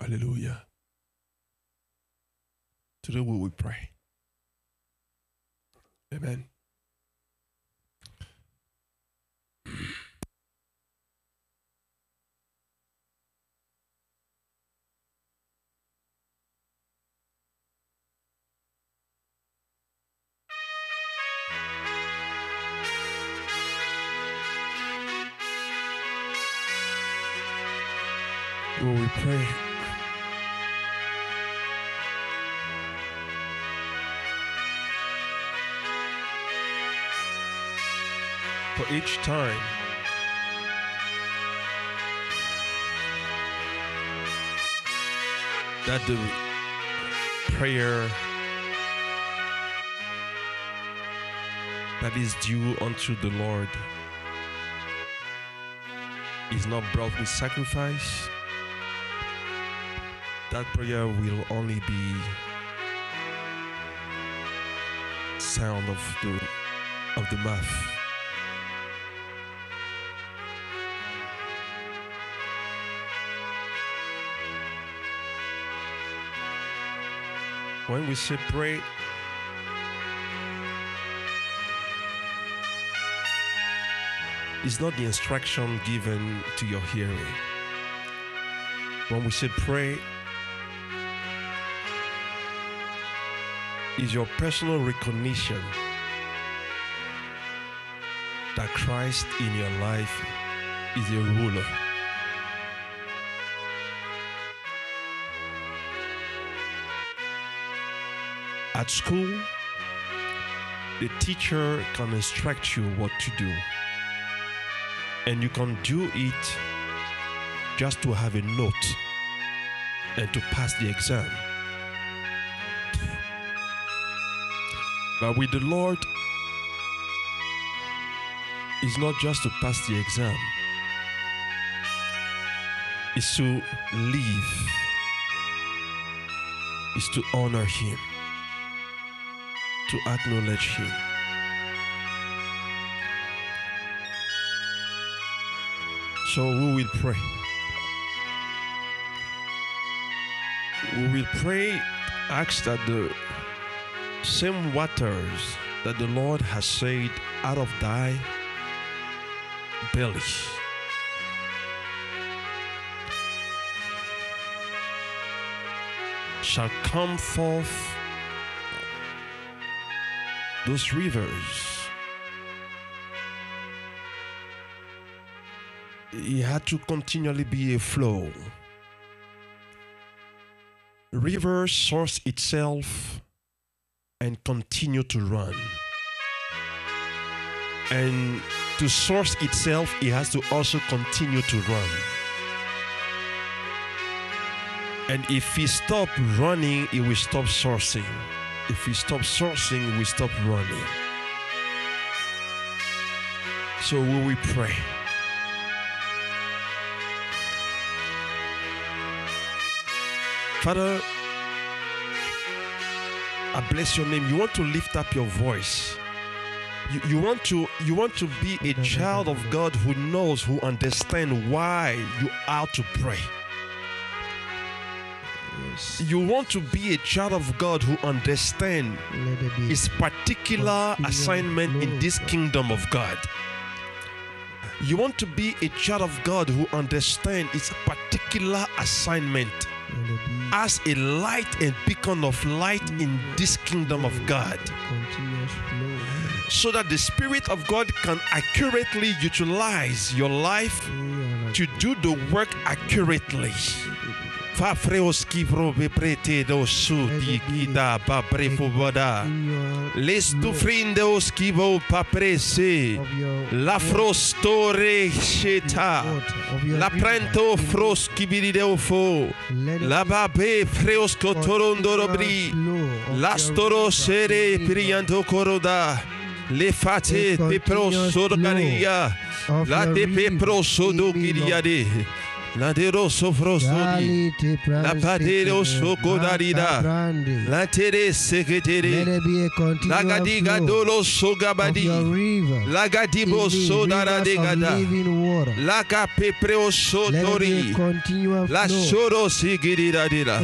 Hallelujah. Today we will pray. Amen. Will we pray? For each time that the prayer that is due unto the Lord is not brought with sacrifice, that prayer will only be sound of the of the mouth. When we say pray, it's not the instruction given to your hearing. When we say pray, is your personal recognition that Christ in your life is a ruler. At school, the teacher can instruct you what to do, and you can do it just to have a note and to pass the exam. But with the Lord, it's not just to pass the exam, it's to live, it's to honor Him, to acknowledge Him. So we will pray. We will pray, ask that the same waters that the Lord has said out of thy belly. Shall come forth those rivers. It had to continually be a flow. River source itself and continue to run. And to source itself, it has to also continue to run. And if we stop running, it will stop sourcing. If we stop sourcing, we stop running. So will we pray? Father, I bless your name. You want to lift up your voice. You, you want to you want to be a child of God who knows, who understands why you are to pray. You want to be a child of God who understands his particular assignment in this kingdom of God. You want to be a child of God who understands its particular assignment let there be as a light and beacon of light in this kingdom of God. so that the Spirit of God can accurately utilize your life to do the work accurately. Fa freos kivro beprete do su di gida ba brefo boda. In your Les tu frindeos kivo paprese. of your La frostore sheta. water, of your La river, prento fros kibideo fo. let it La babe freos kotorondo bri. L'astoro sere prianto coroda. Le fate A pepro continuous sorgaria. La te pepro sodo Ladero sofrosoli. La padero socodarida. La tere seketere. La gadiga dolo sogabadi. La gadibo sodaradegada. La capepreo sotori. La soro sigidiradila.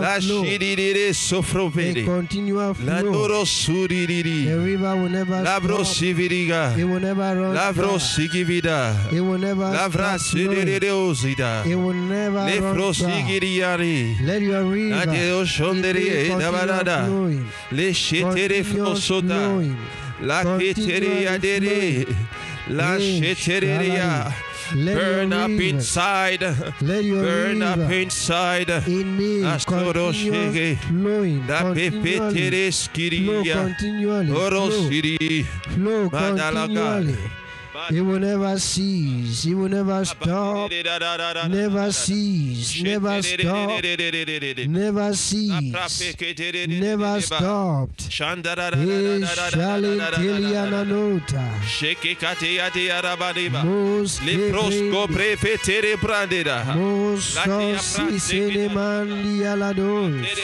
La shirire sofrovere. La doro suririri. La brosiviriga. La brosigivida. La vrasidirios. Rosita. It will never Leprosi kiriari. Let your river. Nadie shonderi da barada. Le shetere frosota. La keteria dere. La sheteria. Let burn up inside. Let your burn up inside. In me, continuous flowing. Da pepeteres kiria. Oro. Flow continually. It will never cease. It will never stop. Never cease. Never stop. Never cease. Never stopped. Eh, Shalinteliana nota. Sheke kate yate yarabadiba. Mos Leprosko prefetere brandeda. Mos sisene mandi alados. Eh,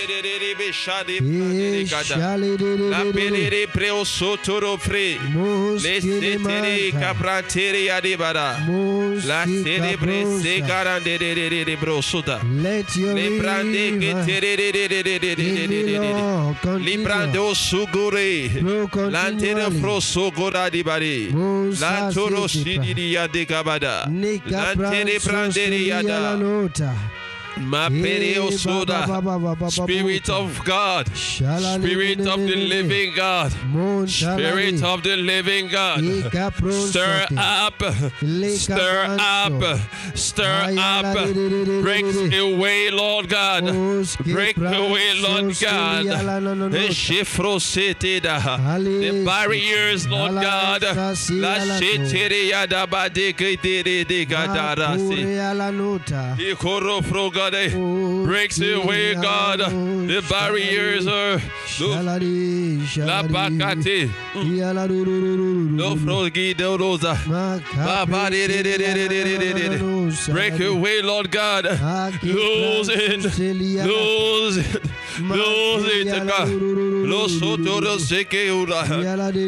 La shalididididi. perere preo sotoro pre. Mos Le setere adibara. Mos La celebre se garande de de de de brosuda. Let your Le brande que tere de de de de de de de de de. Li continue. brando sugure. Lantere continually. froso gora di bari. Mos Lantoro sasitipa. shidiri ya de gabada. Nika Lantere brandere ya da. Nota. Ma soda. Spirit of God. Spirit of the living God. Spirit of the living God. Stir up, stir up, stir up. Break away, Lord God. Break away, Lord God. Eh, the shifro. The barriers, Lord God. La shetere da badeke tere de gadarasi. Ikoro frogade. Breaks away, God. The barriers are. La bakate. Mm. No frogi de rosa. Break away, Lord God. Lose it. Lose it. Lose it, God. Los otros se que ura.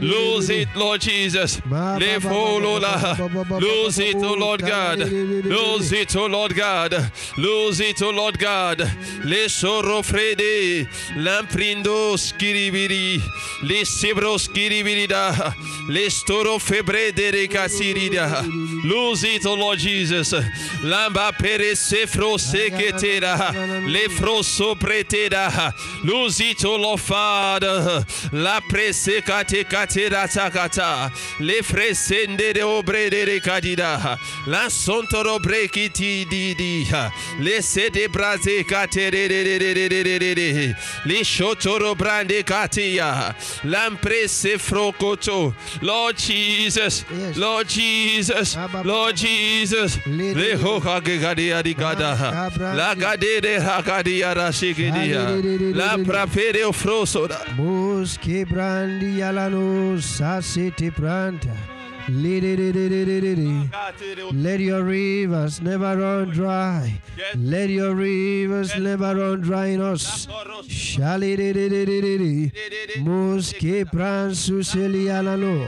Lose it, Lord Jesus. Le folola. Lose it, oh Lord God. Lose it, oh Lord God. Lose it, oh Lord God. Le soro frede. Lamprindo skiribiri. Le sibro skiribirida. Le storo febre de recasirida. Lose it, oh Lord Jesus. Lamba pere sefro seketera. Le froso pretera. Oh Lord Father. La prese kate katera takata. Le fresende de obre de recadida. La sontoro brekiti di di. Le sede braze kate de de de de de de de de. Le shotoro brande katia. Lamprese frokoto. Lord Jesus. Lord Jesus. Lord Jesus. Le hokagegadia di gada. La gade de hakadia rashigidia. La prapere ofrosoda. Moske brandi alano sasiti pranta. Let your rivers never run dry. Let your rivers never run dry in us. Shalidididididi. Moske pransu selialano.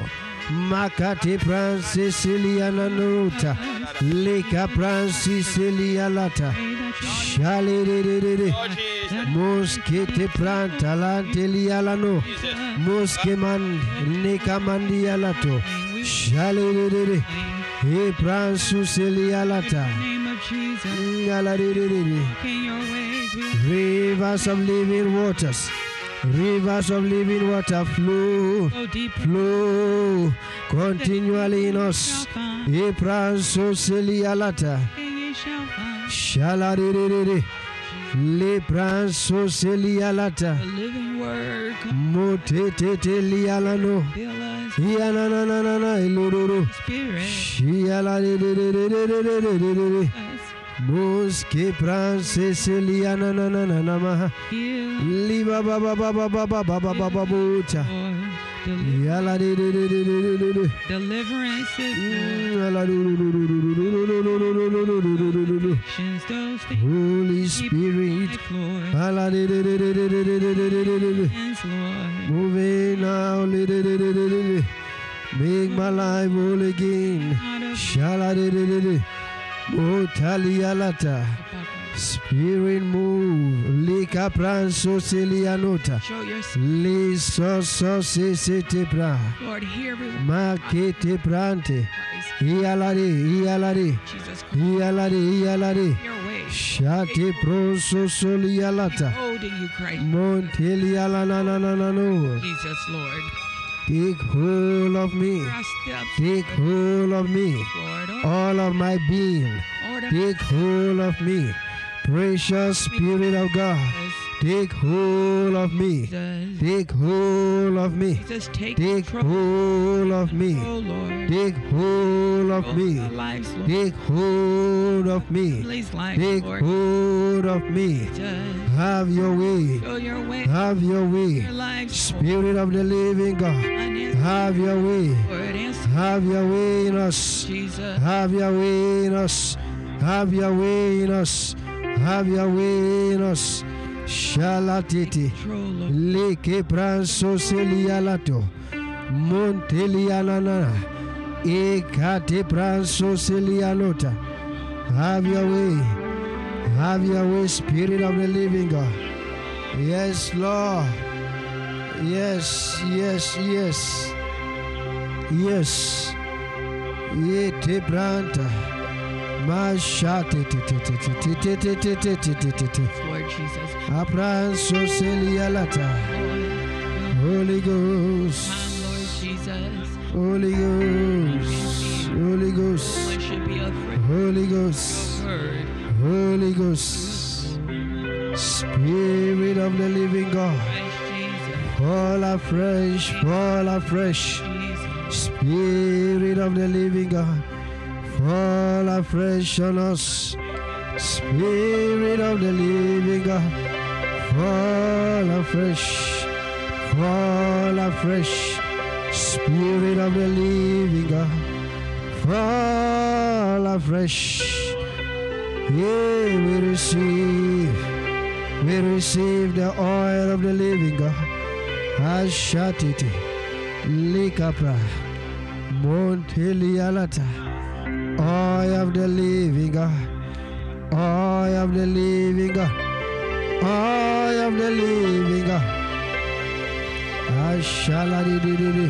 Makati Francis Iliananuta, Lika Francis Ilialata, Shaliriri, Muskiti Prantalante Lialano, Muskiman Nikamandialato, Shaliriri, E lata. Ilialata, Ngalariri, Rivers of Living Waters. Rivers of living water flow, flow continually in us. April so silly alata. So silly alata. Motete lialano. Yananana ilururu. De de. Us, Muske pranse selianananana maha. heal, Liba ba ba ba ba ba ba ba ba ba ba. Deli- Yala di di di di di di di di. Deliverance is Mm, yala du du du du du du du du du du du du du du du du du. actions, those things. Holy Spirit. Yala di di di di di di di di di di di di di. Yes, Lord. Move in now, li di di di di di di. Make my life whole again. Out of Shala di di di di. O talialata. Spirit move. Lika pranso silianota. Liso so sisiti pra. Lord, hear everyone. Makiti prante. Ialari, ialari. Ialari, ialari. Shati proso solialata. Montelialananananu. Jesus, Lord. Take hold of me. Take hold of me. All of my being. Take hold of me. Precious Spirit of God. Take hold of me. Jesus. Take hold of me. Jesus, take Take hold of me. Oh, Lord. Take hold of me. Our lives, Lord. Take hold of me. Life, Take Lord. hold of me. Jesus. Have your way. Your way. Have your way. Your lives, Lord. Spirit of the living God. Have your way. Lord. Have your way in us. Jesus. Have your way in us. Have your way in us. Have your way in us. Shalatiti. Leke pranso selialato. Montelianana. Ekate pranso selianota. Have your way. Have your way, Spirit of the living God. Yes, Lord. Yes, yes, yes. Yes. Yete branta. Mashate te te te te te te te te te te te te te. Lord Jesus. Apranso selialata. Lord. Holy Ghost. Holy Ghost. Holy Ghost. Holy Ghost. Holy Ghost. Spirit of the living God. Fall afresh. Fall afresh. Spirit of the living God, fall afresh on us. Spirit of the living God, fall afresh, fall afresh. Spirit of the living God, fall afresh. Yeah, we receive, we receive the oil of the living God. Ashatiti, Likapra. Montelialata. Oil of the living God. Oil of the living God. Oil of the living God. Ashaladi di di di.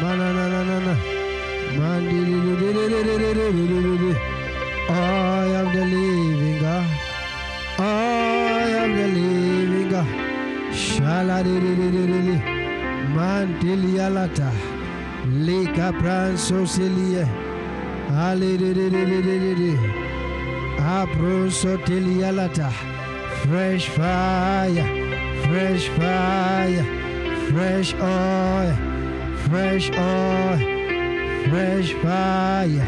Manana na na na. Mandi di di di di di di di di di di di. Oil of the living God. Oil of the living God. Shaladi di di di di di. Mantelialata. Lika pranso selie. Hallelujah. Aproso telialata fresh fire, fresh fire, fresh oil, fresh oil, fresh fire.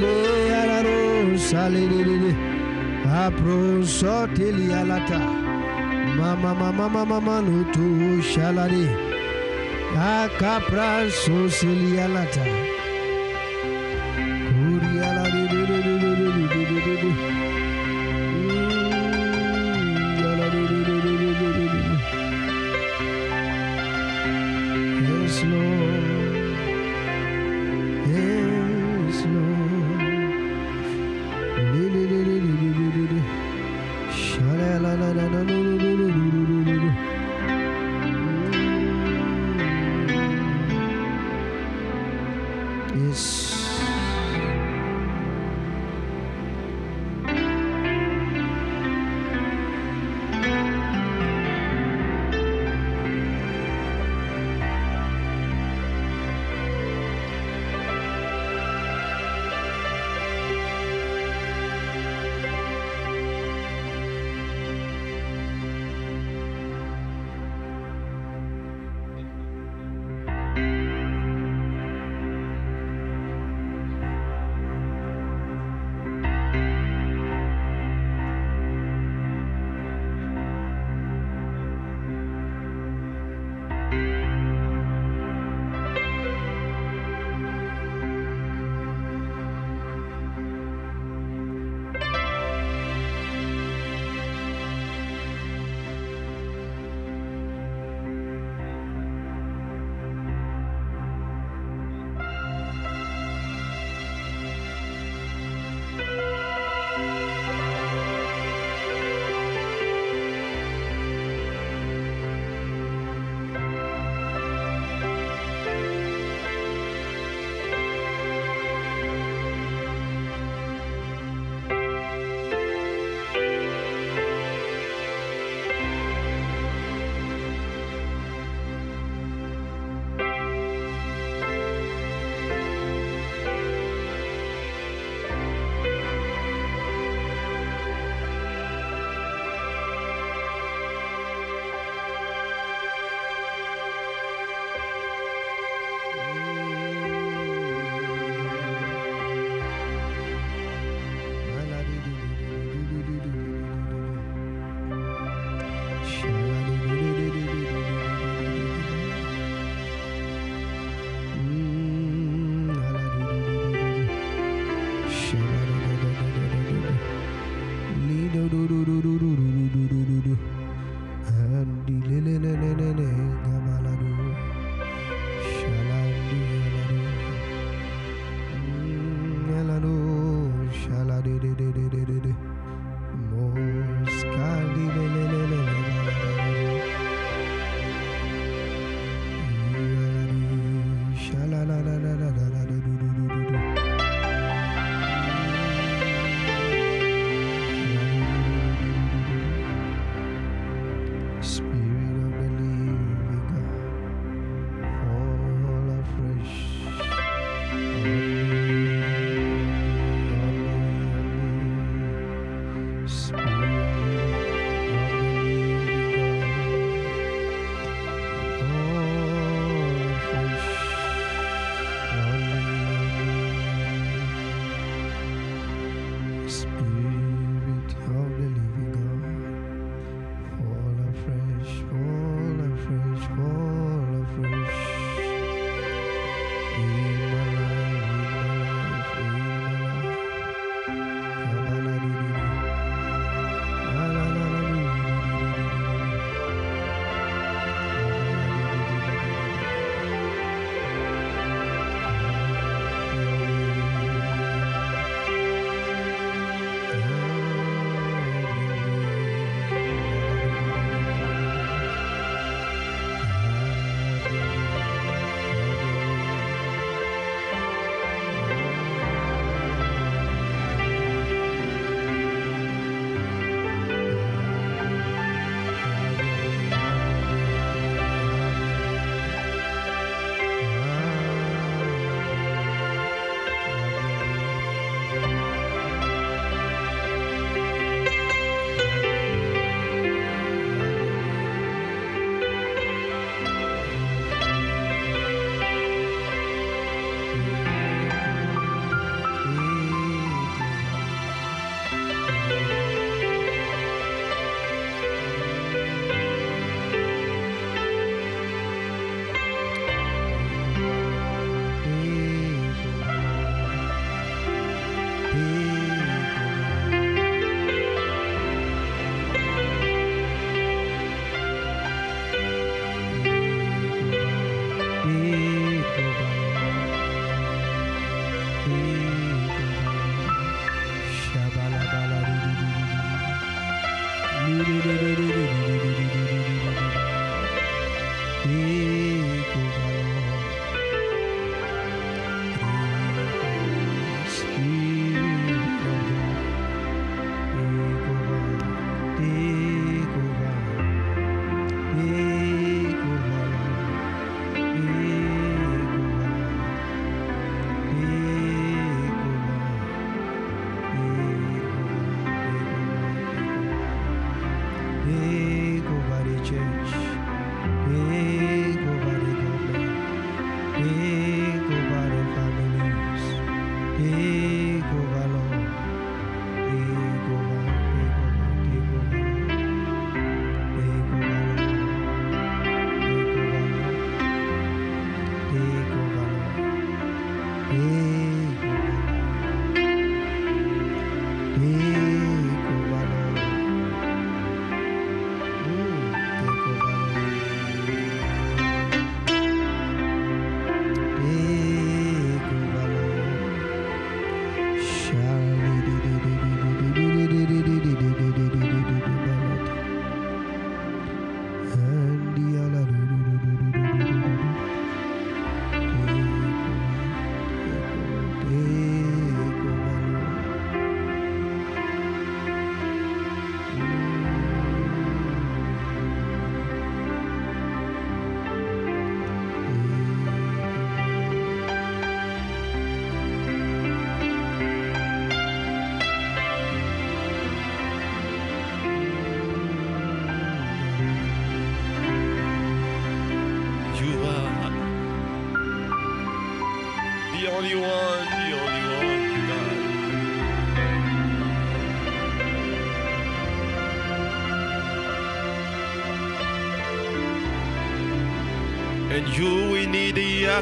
Le alaro saliriri, apro li alata. Mama mama mama mama manu tu shalari, akapra soseli alata.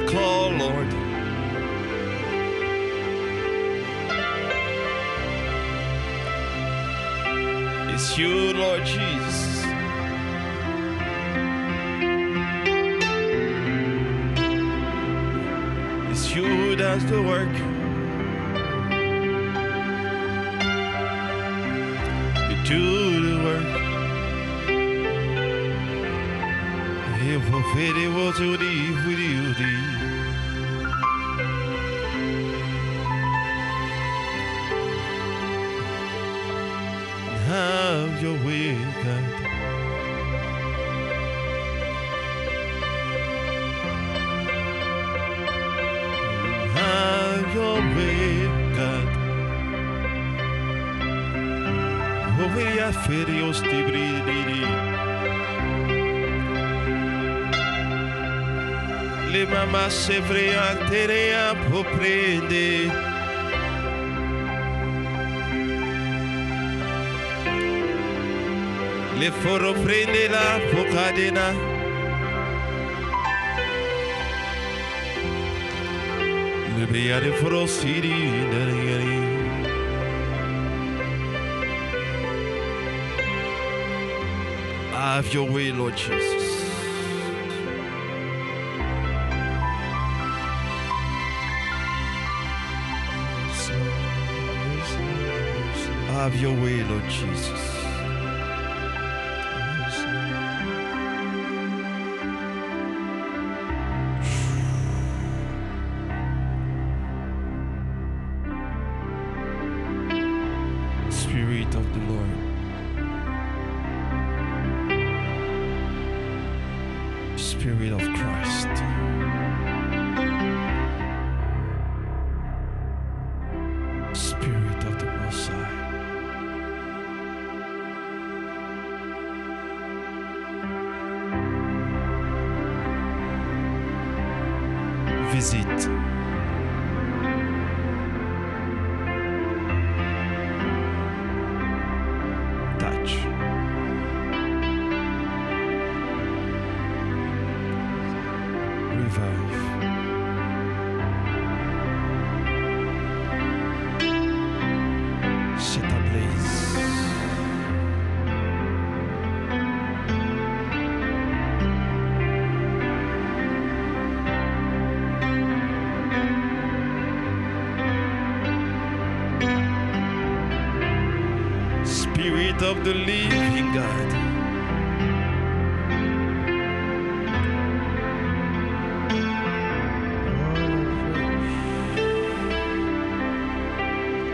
Need the Ove a ferios tibridiri. Le mama se vrea terea po prende. Le foro prende la po cadena. Le beare foro siri. Have your way, Lord Jesus. Have your way, Lord Jesus.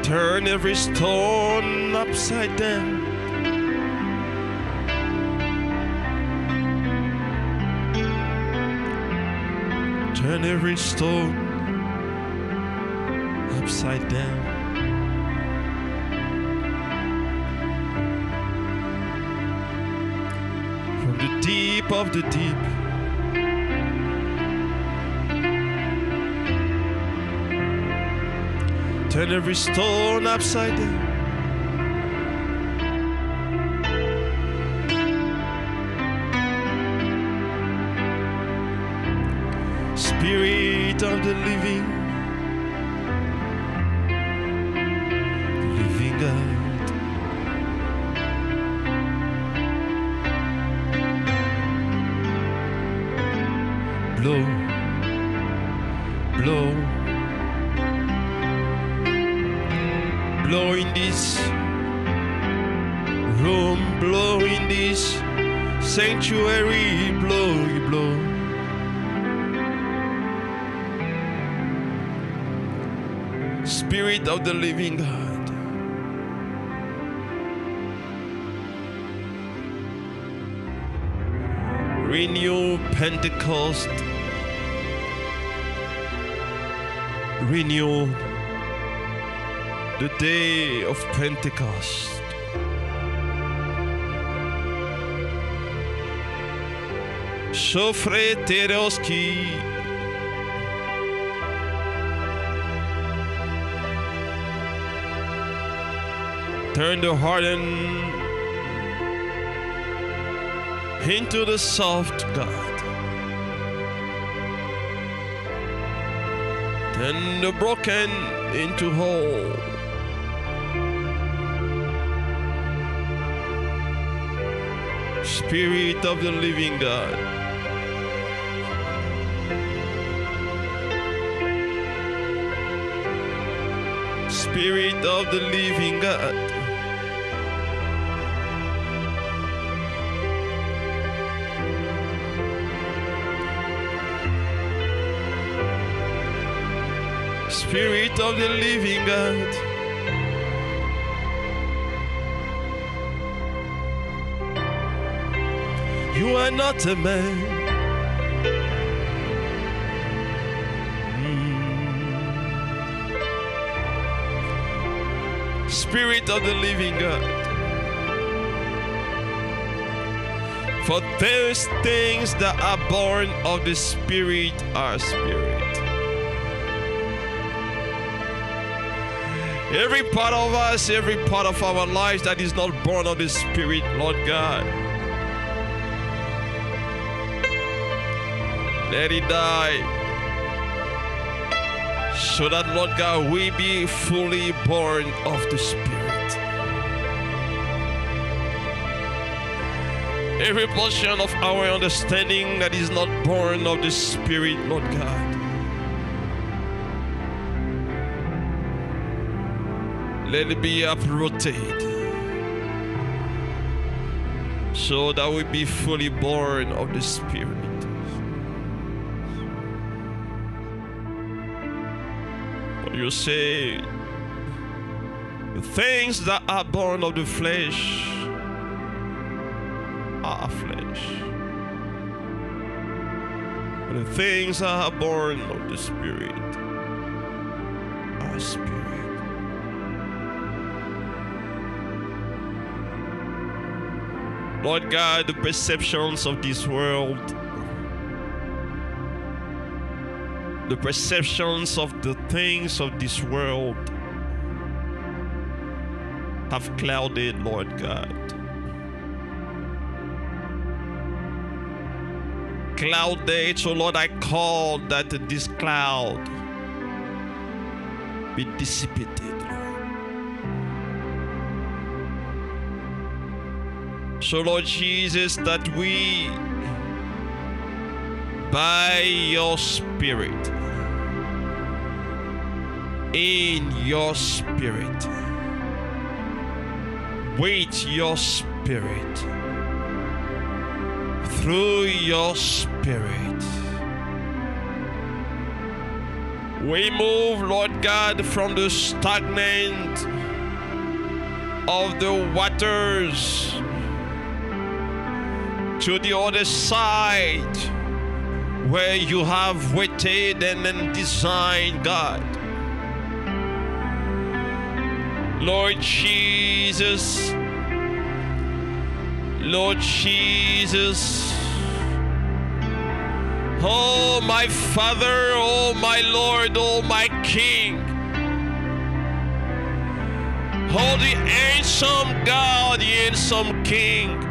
Turn every stone upside down. Turn every stone upside down. From the deep of the deep. Turn every stone upside down. Spirit of the living, the living God. Renew Pentecost. Renew the day of Pentecost. Sofre Teroski. Turn the hardened into the soft God. Turn the broken into whole. Spirit of the living God. Spirit of the living God. Spirit of the living God. You are not a man. Mm. Spirit of the living God. For those things that are born of the Spirit are spirit. Every part of us, every part of our lives that is not born of the Spirit, Lord God. Let it die. So that, Lord God, we be fully born of the Spirit. Every portion of our understanding that is not born of the Spirit, Lord God. Let it be uprooted so that we be fully born of the Spirit. But you say the things that are born of the flesh are flesh. But the things that are born of the Spirit are spirit. Lord God, the perceptions of this world, the perceptions of the things of this world have clouded, Lord God. Clouded, so Lord, I call that this cloud be dissipated. So, Lord Jesus, that we, by your Spirit, in your Spirit, with your Spirit, through your Spirit, we move, Lord God, from the stagnant of the waters to the other side where you have waited and then designed God. Lord Jesus, Lord Jesus, oh my Father, oh my Lord, oh my King. Oh, the handsome God, the handsome King.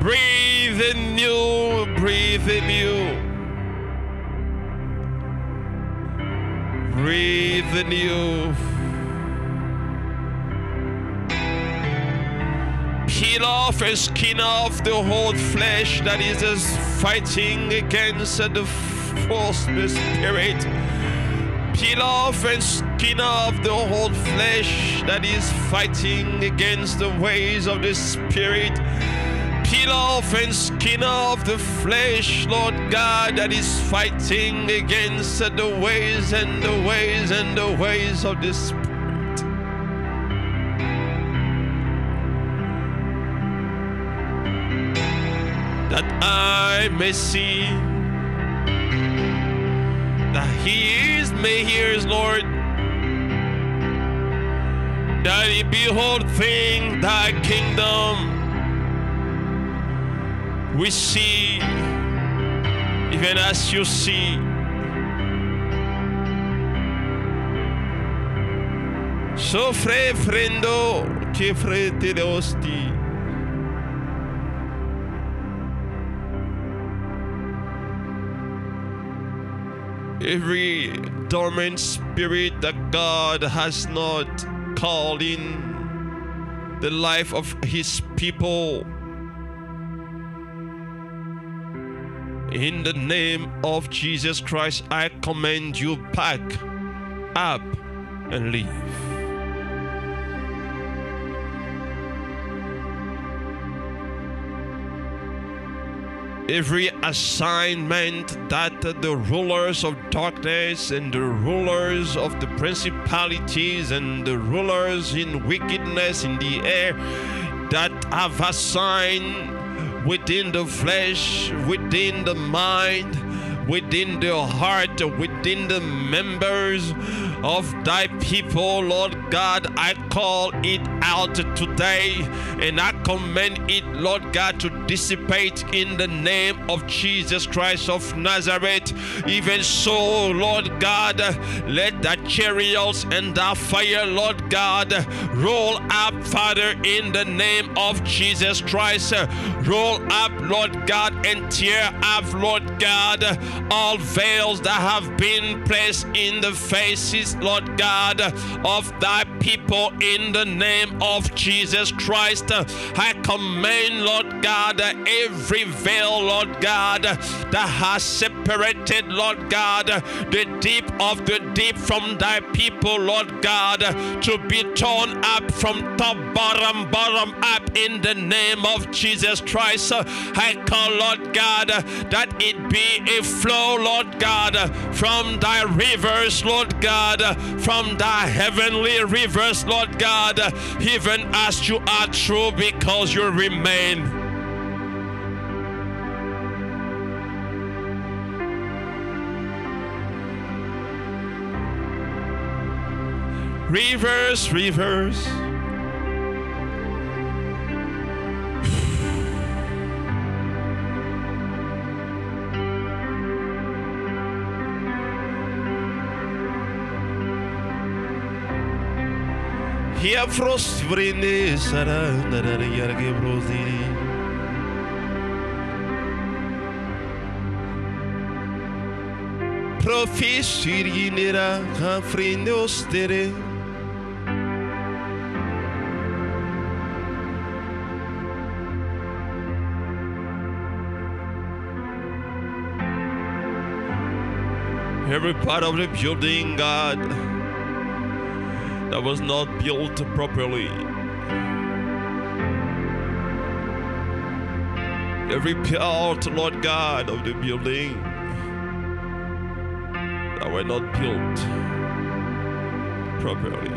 Breathe in you, breathe in you. Breathe in you. Peel off and skin off the whole flesh that is fighting against the force, the spirit. Peel off and skin off the whole flesh that is fighting against the ways of the spirit peel off and skin off the flesh, Lord God, that is fighting against the ways and the ways and the ways of the Spirit. That I may see that He is, may hears, Lord. That He behold thing thy kingdom we see, even as you see. so Sofre frendo che frete le osti. Every dormant spirit that God has not called in the life of his people In the name of Jesus Christ, I command you back up and leave. every assignment that the rulers of darkness and the rulers of the principalities and the rulers in wickedness in the air that have assigned within the flesh, within the mind, within the heart, within the members of thy people, Lord God. I call it out today and I command it, Lord God, to dissipate in the name of Jesus Christ of Nazareth. Even so, Lord God, let the chariots and the fire, Lord God, roll up, Father, in the name of Jesus Christ. Roll up, Lord God, and tear up, Lord God, all veils that have been placed in the faces, Lord God, of thy people in the name of Jesus Christ. I command, Lord God, every veil, Lord God, that has separated, Lord God, the deep of the deep from thy people, Lord God, to be torn up from top, bottom, bottom up in the name of Jesus Christ. I call, Lord God, that it be a flow, Lord God, from thy rivers, Lord God, from thy heavenly rivers, Lord God, even as you are true because you remain. Rivers, rivers. Hier frost vrine sara narar yarge broziri. Professor ginera kafrinde ostere. Every part of the building, God, that was not built properly. Every part, Lord God, of the building that were not built properly.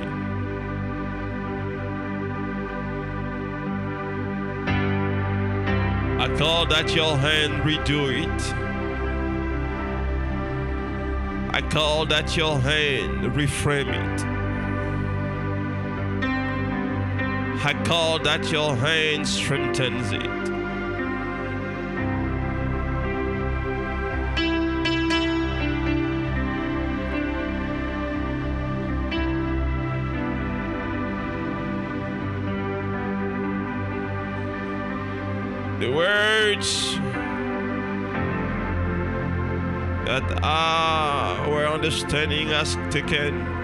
I call that your hand redo it. I call that your hand reframe it. I call that your hand strengthens it. The words that our understanding has taken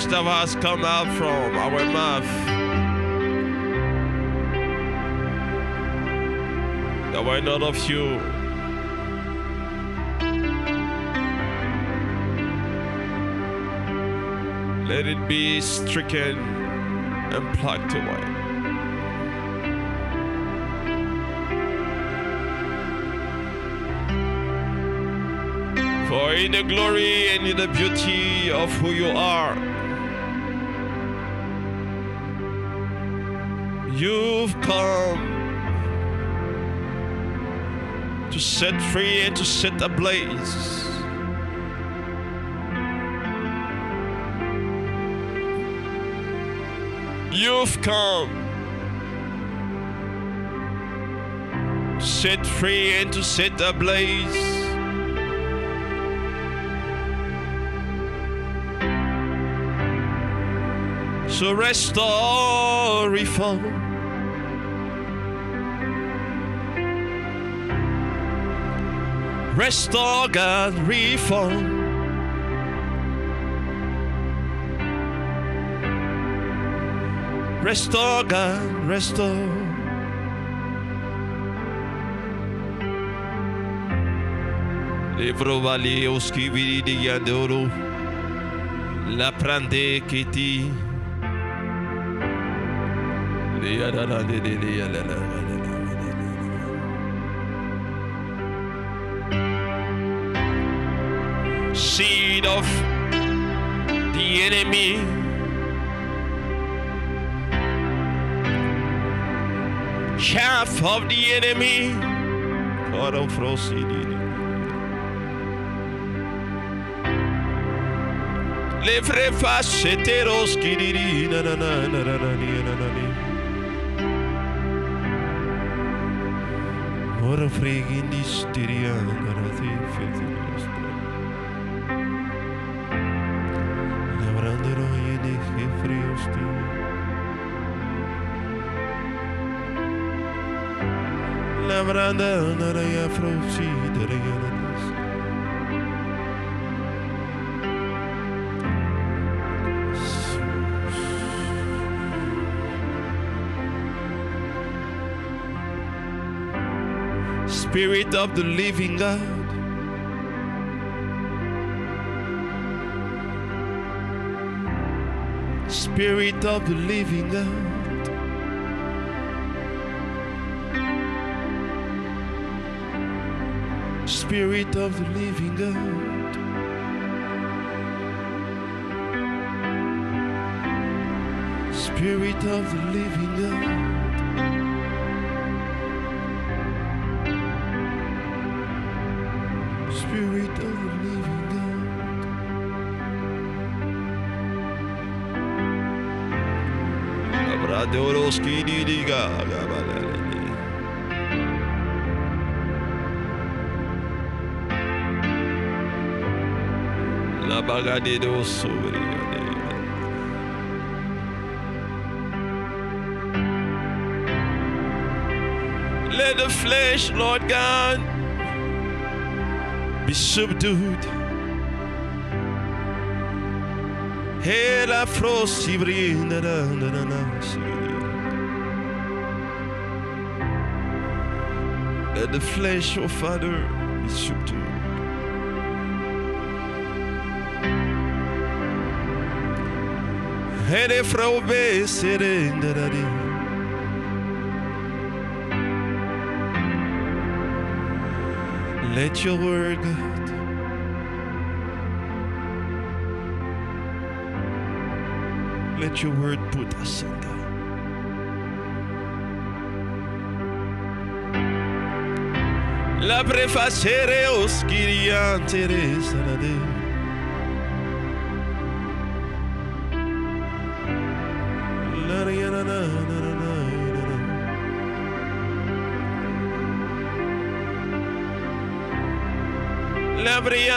words that has come out from our mouth that were not of you. Let it be stricken and plucked away. For in the glory and in the beauty of who you are, you've come to set free and to set ablaze. You've come to set free and to set ablaze. So restore, reform. God, reform. Restore, God, restore. Livro vali oskiviri di yadoro. La prende kiti. Le yadara de de de yadara Seed of the enemy. Chaff of the enemy. God of Rosidi. Le vrais faceteros qui diri na na na na na na na na ni. Ora fregindi stiria Spirit of the living God. Spirit of the living God. Spirit of the living God. Spirit of the living God. Spirit of the living God. Abradoros diga Let the flesh, Lord God, be subdued. Hey, la frosibri, na na na na na. Let the flesh, oh Father, be subdued. Let your word, God, let your word put us under. La prefacere osciriante resanade.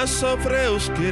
sobre os que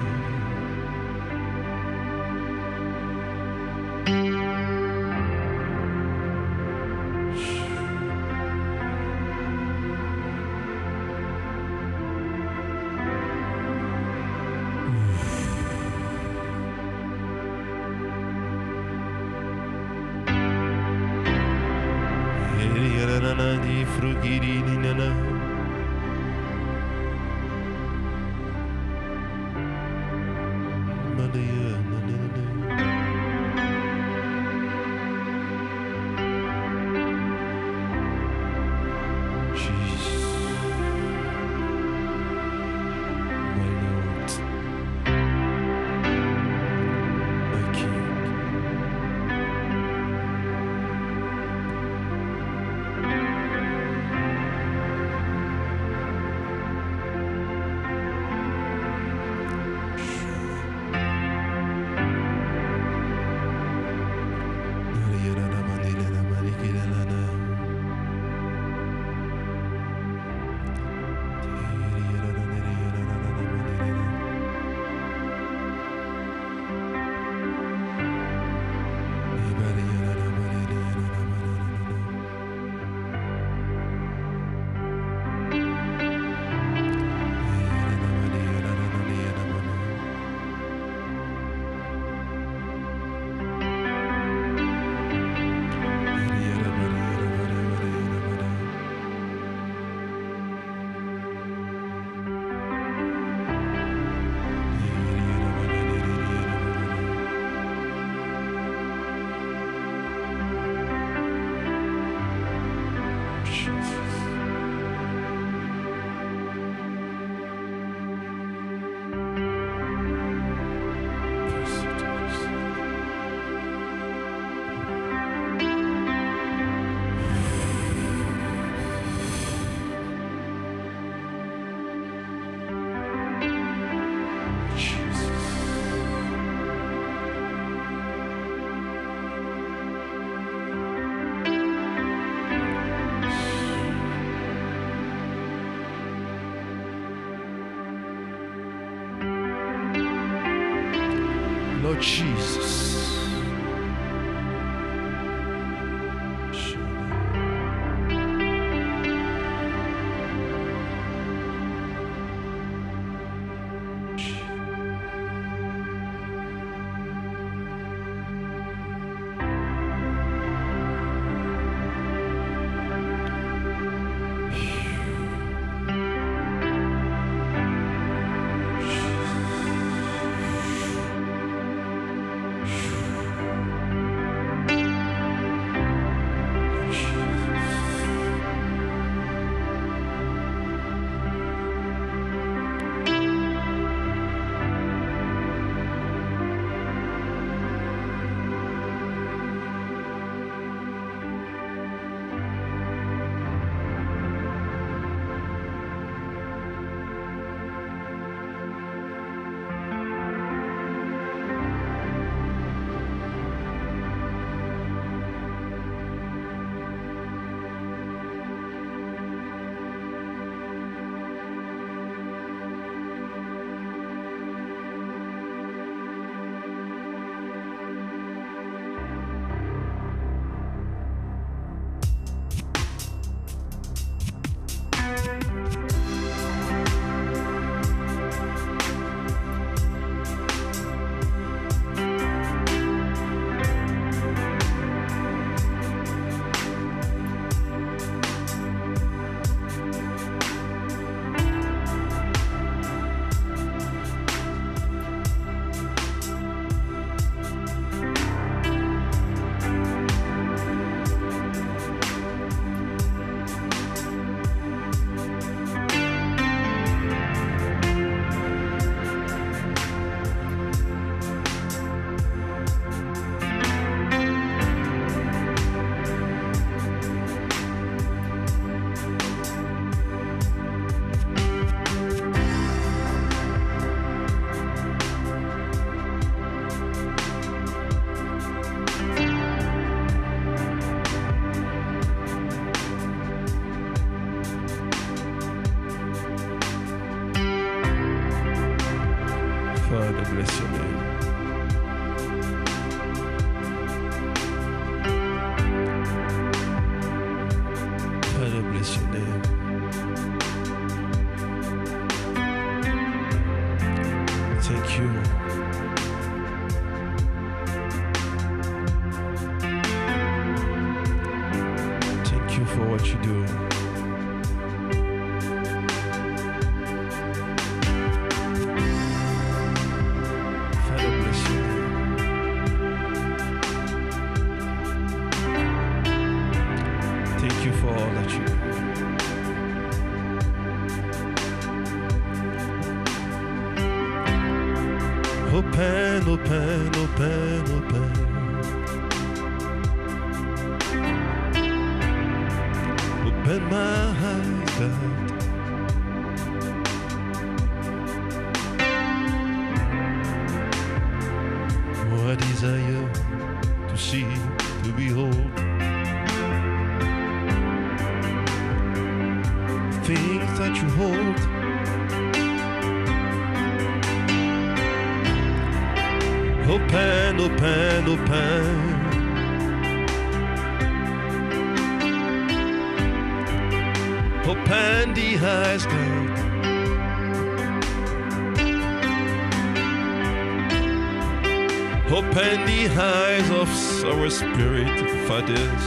Jesus.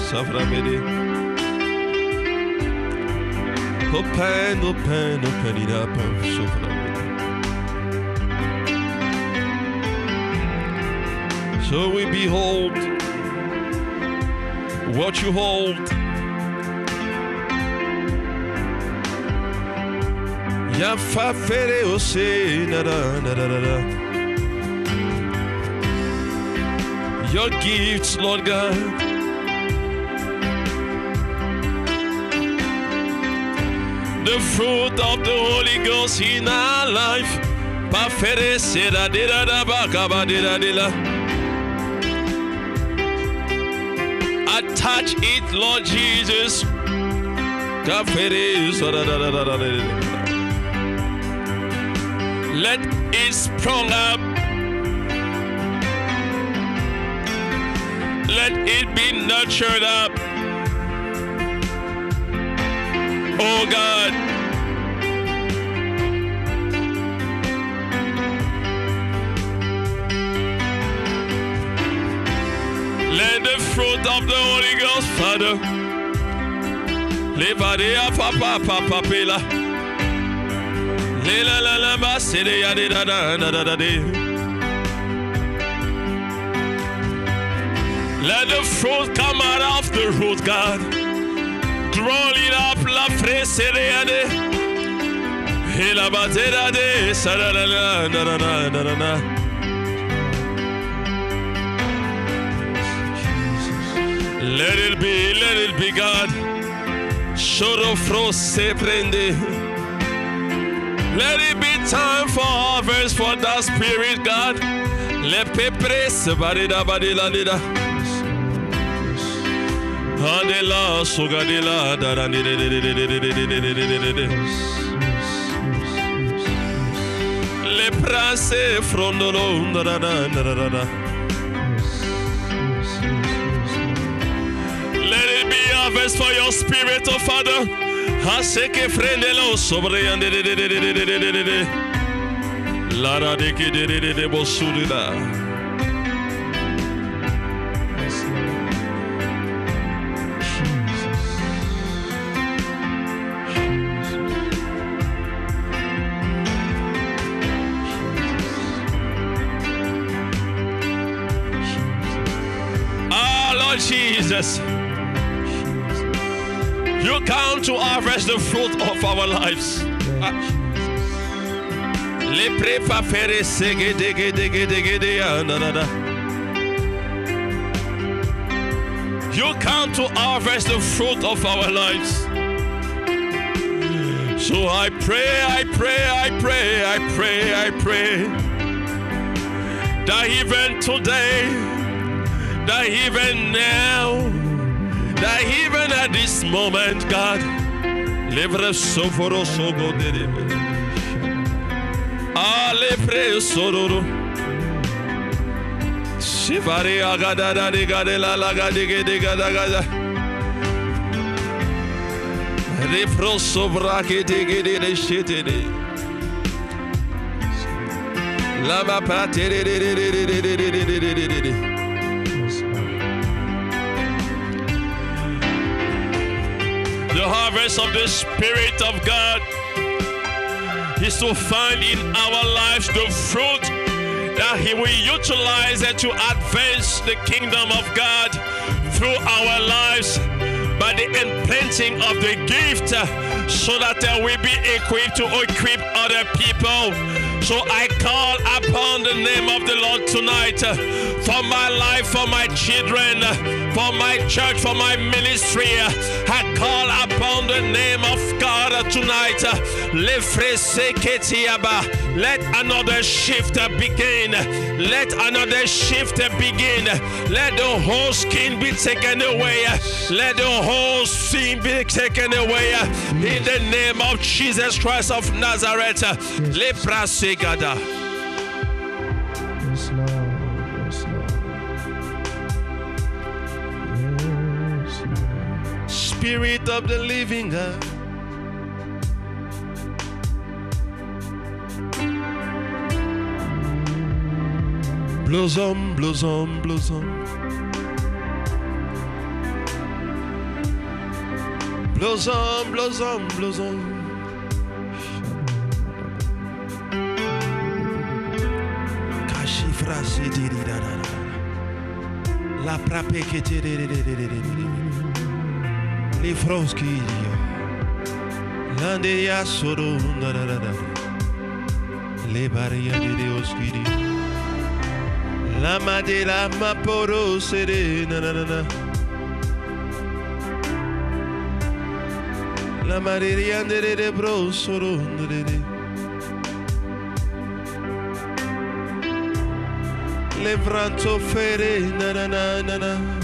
Savramede. Open, open, open it up, oh, Savramede. So we behold what you hold. Ya fa fere ose na da na da da da. Your gifts, Lord God. the fruit of the Holy Ghost in our life. Attach it, Lord Jesus. Let it sprung up. Let it be nurtured up. Oh God. Let the fruit of the Holy Ghost, Father. Levadia papa papa pela. Lela la la ba sede ya da da da da da. Let the fruit come out of the root, God. Up batera de. Let it be, let it be God. Shoro frose prende. Let it be time for harvest for the spirit, God. Le pepre se barida barida barida. Hadela sogadela Le prase frondolo Let it be harvest for your spirit, O oh Father. Haseke frendelo sobre and Lara de Kididididibosudida. Jesus, you come to harvest the fruit of our lives. You come to harvest the fruit of our lives. So I pray, I pray, I pray, I pray, I pray that even today, that even now, that even at this moment, God, livre soforo sogo de Ale pre sororo. Shivari agada da de gade la gade gade gada gada. Repro sobra ke de gade de shite de. Lava prate de de de de de de de de de de de de The harvest of the Spirit of God is to find in our lives the fruit that He will utilize it to advance the kingdom of God through our lives by the implanting of the gift so that uh, we be equipped to equip other people. So I call upon the name of the Lord tonight for my life, for my children, for my church, for my ministry. I call upon the name of God tonight. Let another shift begin. Let another shift begin. Let the whole skin be taken away. Let the whole sin be taken away. In the name of Jesus Christ of Nazareth. Yes, Lord. Spirit of the living God. Blows on, blows on, blows Kelly Froski Lande ya Le baria di de oskiri La ma de la ma poro sere na La maria de de de. Bro soro Le vranto fere na na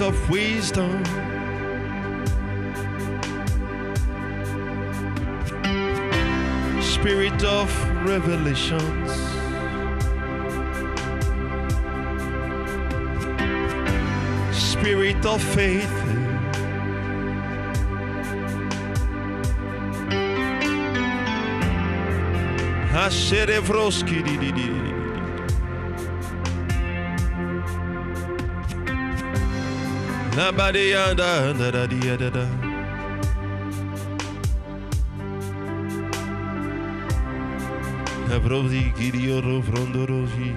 Of wisdom. Spirit of revelations. Spirit of faith. Hasherevroski di di di. Nobody under, da da da da da. Havrozi, Kirioro, Frondorozi.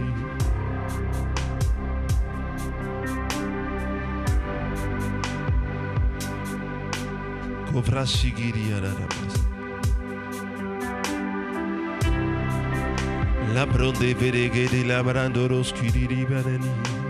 Kovrasi, Kiriara, La bronde, Veregedi, roschi di Barani.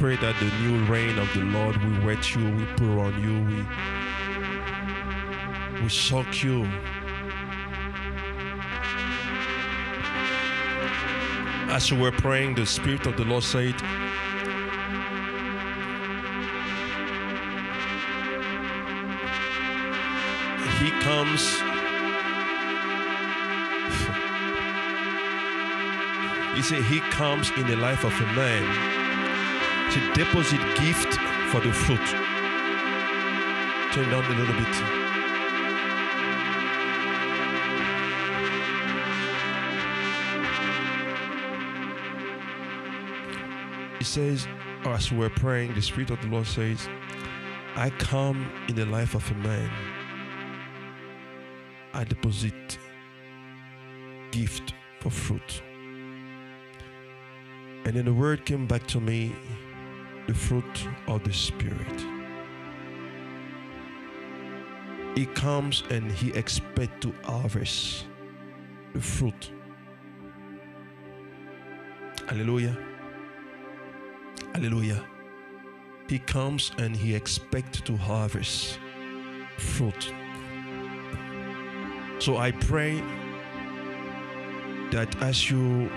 Pray that the new rain of the Lord will wet you, will pour on you, will, soak you. As you were praying, the Spirit of the Lord said, He comes. He said, He comes in the life of a man to deposit gift for the fruit. Turn down a little bit. He says, as we're praying, the Spirit of the Lord says, I come in the life of a man. I deposit gift for fruit. And then the word came back to me the fruit of the Spirit. He comes and he expects to harvest the fruit. Hallelujah. Hallelujah. He comes and he expects to harvest fruit. So I pray that as you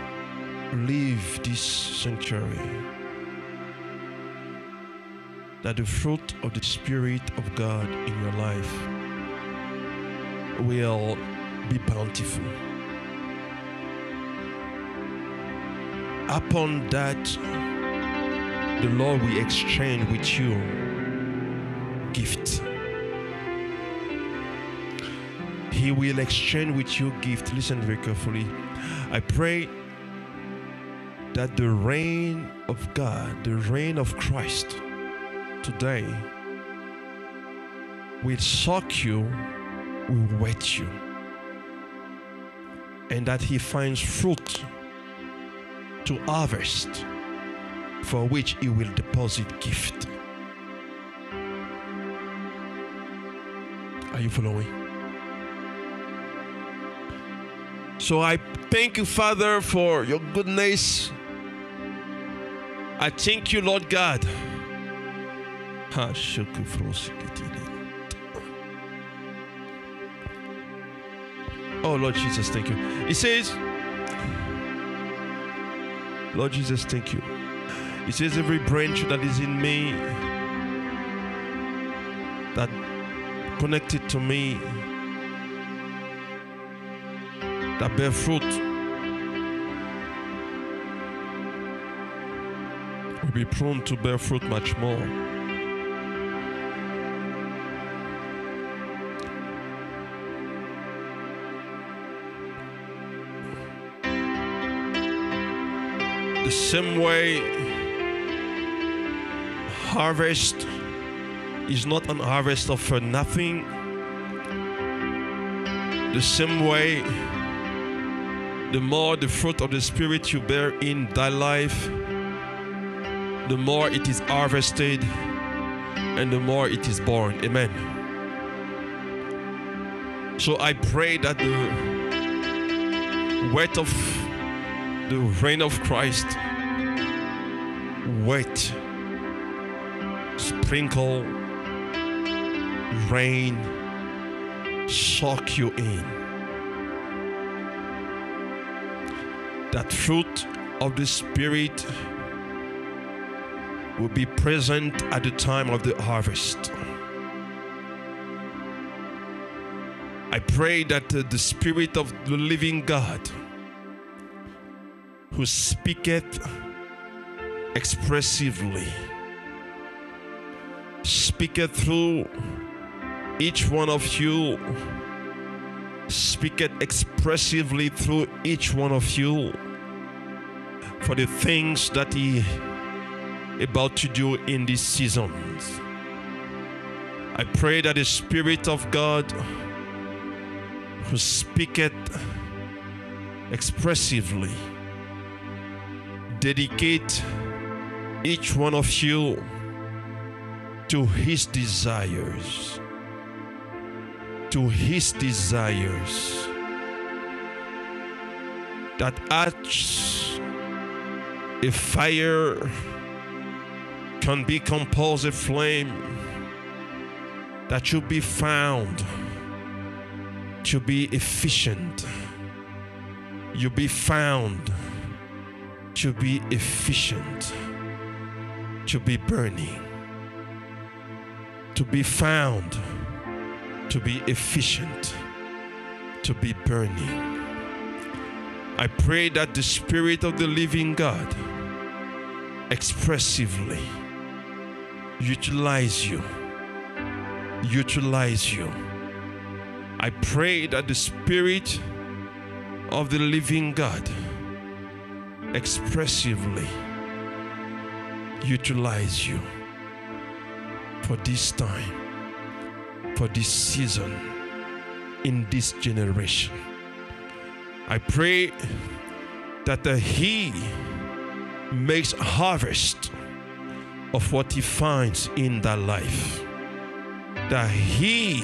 leave this sanctuary, that the fruit of the Spirit of God in your life will be bountiful. Upon that, the Lord will exchange with you gift. He will exchange with you gift. Listen very carefully. I pray that the reign of God, the reign of Christ today will soak you, will wet you, and that He finds fruit to harvest for which He will deposit gift. Are you following? So I thank you, Father, for your goodness. I thank you, Lord God. Oh, Lord Jesus, thank you. He says, Lord Jesus, thank you. He says, every branch that is in me, that connected to me, that bear fruit, will be prone to bear fruit much more. The same way harvest is not an harvest of for nothing. The same way, the more the fruit of the Spirit you bear in thy life, the more it is harvested and the more it is borne. Amen. So I pray that the weight of the reign of Christ wet, sprinkle, rain, soak you in. That fruit of the Spirit will be present at the time of the harvest. I pray that the Spirit of the living God, who speaketh expressively, speaketh through each one of you, speaketh expressively through each one of you for the things that He about to do in these seasons. I pray that the Spirit of God who speaketh expressively dedicate each one of you to his desires to his desires that as a fire can be composed a flame, that you be found to be efficient. You be found to be efficient, to be burning, to be found to be efficient, to be burning. I pray that the Spirit of the living God expressively utilize you. Utilize you. I pray that the Spirit of the living God expressively utilize you for this time, for this season, in this generation. I pray that the He makes harvest of what He finds in that life, that He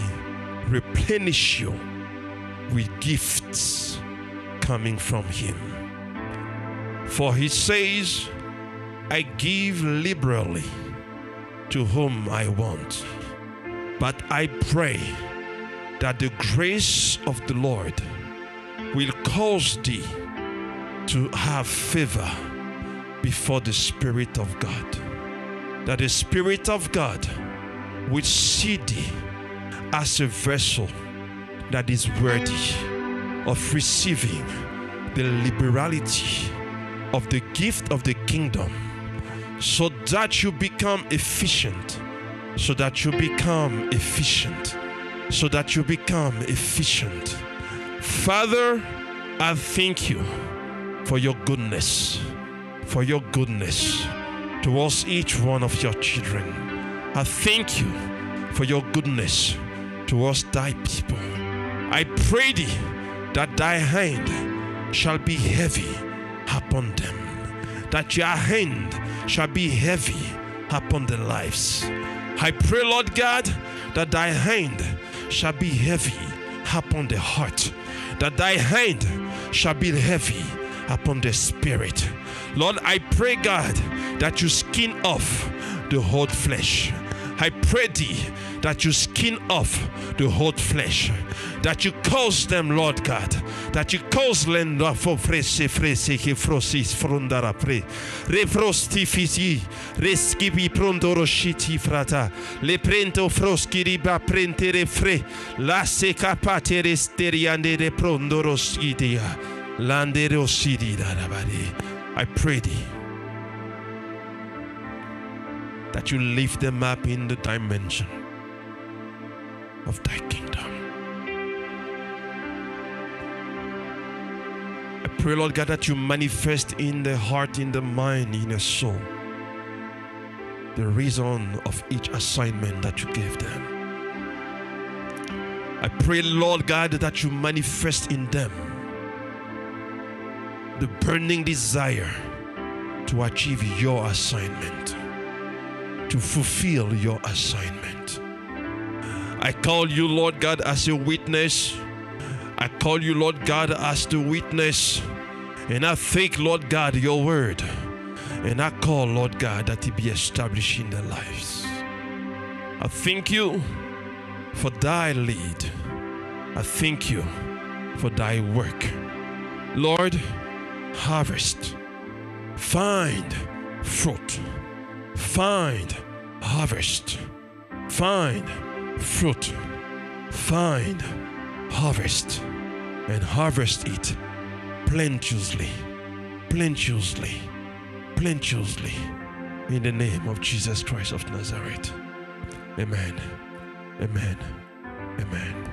replenish you with gifts coming from Him. For He says, I give liberally to whom I want. But I pray that the grace of the Lord will cause thee to have favor before the Spirit of God. That the Spirit of God will see thee as a vessel that is worthy of receiving the liberality of the gift of the kingdom so that you become efficient, so that you become efficient, so that you become efficient. Father, I thank you for your goodness, for your goodness towards each one of your children. I thank you for your goodness towards thy people. I pray thee that thy hand shall be heavy upon them, that your hand shall be heavy upon their lives. I pray, Lord God, that thy hand shall be heavy upon the heart, that thy hand shall be heavy upon the spirit. Lord, I pray, God, that you skin off the hot flesh. I pray thee that you skin off the hot flesh, that you cause them, Lord God, that you cause them for frese frese che frosis frondara pre. Refrosti fisi reskibi prondoro shiti frata. Le prento froschi riba prentere fre. La se capate resteriande de prondoro skidia landero sidi I pray thee that you lift them up in the dimension of thy kingdom. I pray, Lord God, that you manifest in the heart, in the mind, in the soul, the reason of each assignment that you gave them. I pray, Lord God, that you manifest in them the burning desire to achieve your assignment to fulfill your assignment. I call you, Lord God, as a witness. I call you, Lord God, as the witness. And I thank, Lord God, your word. And I call, Lord God, that it be established in their lives. I thank you for thy lead. I thank you for thy work. Lord, harvest, find fruit find harvest, find fruit, find harvest, and harvest it plenteously, plenteously, plenteously, in the name of Jesus Christ of Nazareth. Amen. Amen. Amen.